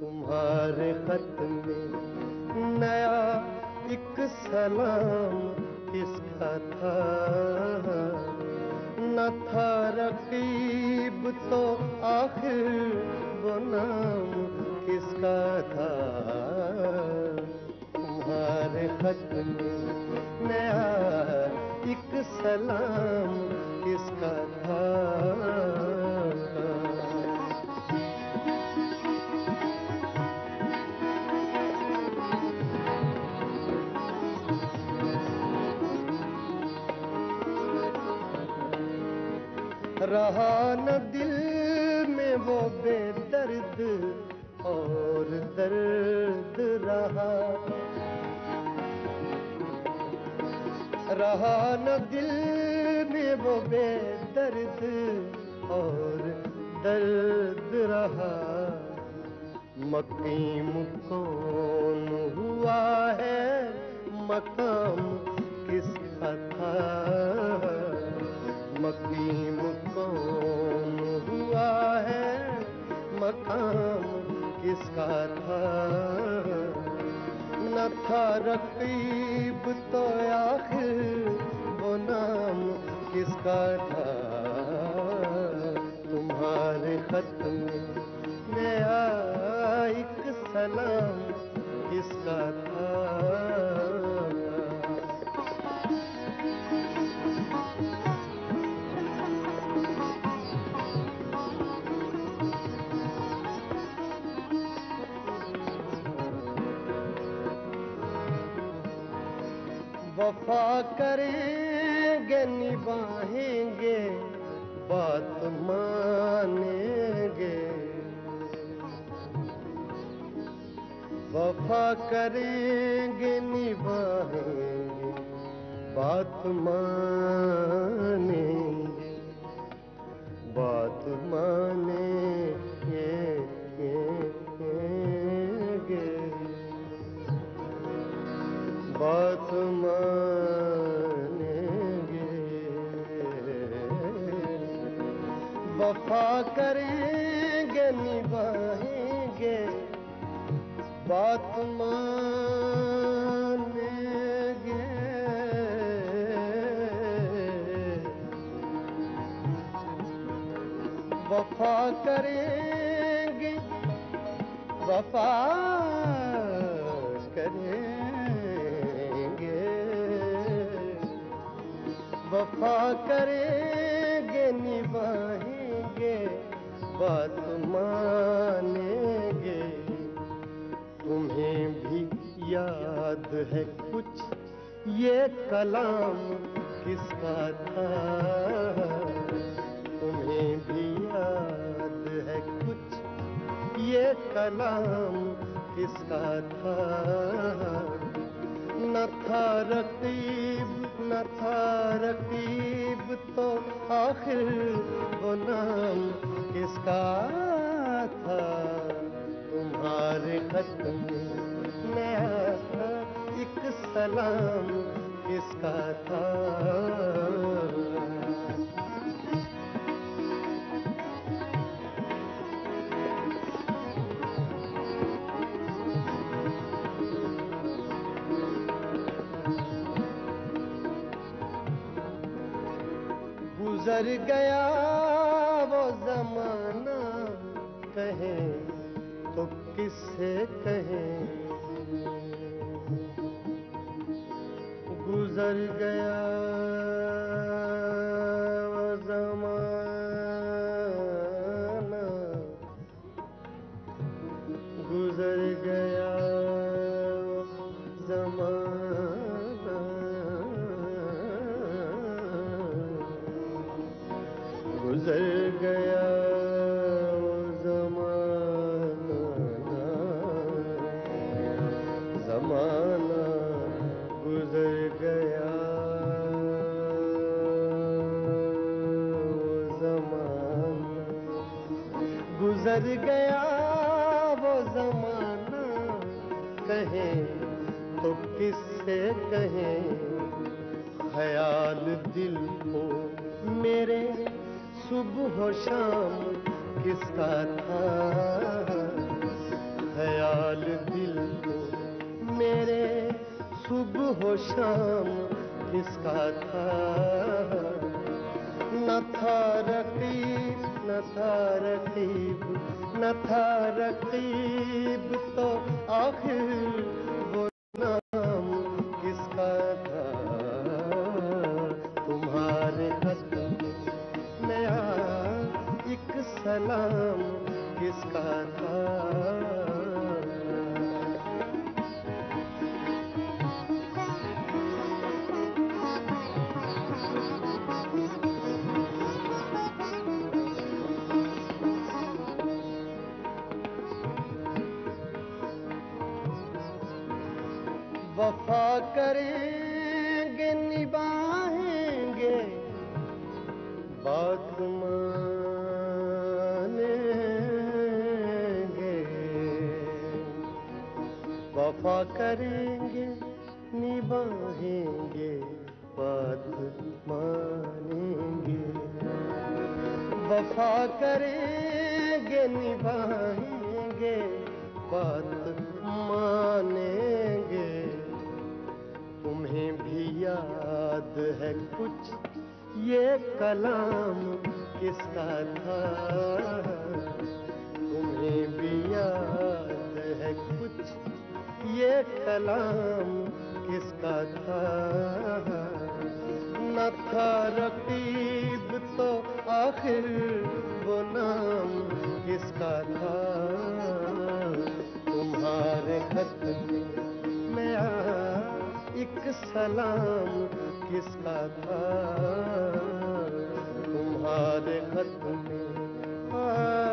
تمہارے خط میں نیا ایک سلام کس کا تھا۔ نہ تھا رقیب تو آخر وہ نام کس کا تھا۔ تمہارے خط میں نیا ایک سلام رہا نہ دل میں وہ بے درد اور درد رہا۔ رہا نہ دل میں وہ بے درد اور درد رہا۔ مقیم کون ہوا ہے؟ مقام رقیب تو آخر وہ نام کس کا تھا؟ تمہارے خط میں نیا ایک سلام وفا کریں گے نباہیں گے، بات مانیں گے۔ وفا کریں گے نباہیں گے، بات مانیں گے۔ بات مانیں وفا کریں گے نباہیں گے۔ بات مانیں گے۔ وفا کریں گے، وفا کریں گے۔ وفا کریں گے نباہیں گے، بات مانیں گے۔ تمہیں بھی یاد ہے کچھ یہ کلام کس کا تھا؟ تمہیں بھی یاد ہے کچھ یہ کلام کس کا تھا؟ نہ تھا رقیب نہ تھا رقیب تو آخر وہ نام کس کا تھا؟ تمہارے خط میں نیا ایک سلام کس کا تھا؟ گزر گیا وہ زمانہ کہیں تو کس سے کہیں گزر گیا گزر گیا وہ زمانہ کہیں تو کس سے کہیں؟ خیال دل کو میرے صبح و شام کس کا تھا؟ خیال دل کو میرے صبح و شام کس کا تھا؟ نہ تھا رقیب نہ تھا رقیب نہ تھا رقیب تو آخر وفا کریں گے، نبھائیں گے۔ بات مانیں گے۔ وفا کریں گے، نبھائیں گے۔ بات مانیں گے۔ وفا کریں گے، نبھائیں گے۔ بات مانیں گے بھی یاد ہے کچھ یہ کلام کس کا تھا؟ تمہیں بھی یاد ہے کچھ یہ کلام کس کا تھا؟ نہ تھا رقیب تو آخر وہ نام کس کا تھا؟ تمہارے خط میں ایک سلام کس کا تھا؟ تمہارے خط میں آئے